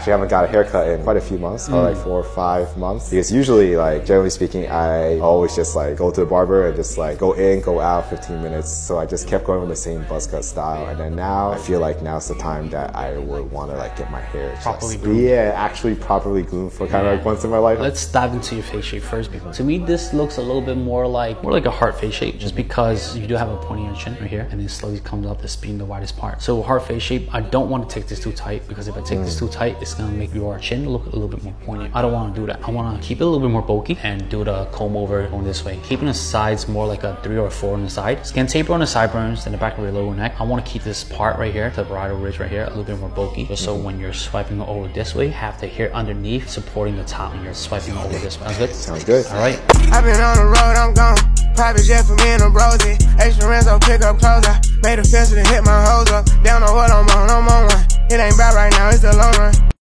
Actually, I haven't got a haircut in quite a few months, probably like mm. four or five months. Because usually, like generally speaking, I always just like go to the barber and just like go in, go out, 15 minutes. So I just kept going with the same buzz cut style. And then now I feel like now's the time that I would want to like get my hair Properly just, groomed. Yeah, actually properly groomed for kind of like once in my life. Let's dive into your face shape first. Because to me, this looks a little bit more like more like a heart face shape, just because you do have a pointy on chin right here, and then slowly comes up, this being the widest part. So heart face shape, I don't want to take this too tight because if I take this mm. too tight, it's gonna make your chin look a little bit more pointy. I don't want to do that. I want to keep it a little bit more bulky and do the comb over going this way, keeping the sides more like a three or four on the side. Skin taper on the sideburns, then the back of your lower neck. I want to keep this part right here, the parietal ridge right here, a little bit more bulky, just so when you're swiping over this way, have the hair underneath supporting the top when you're swiping over this way. Sounds good. Sounds good. All right. I've been on the road, I'm gone. Private jet for me and the brosy. Extra Renzo, pick up clothes. I made a fence to hit my hoes up. Down on what I'm on, I'm on one. It ain't bad right now, it's the long run.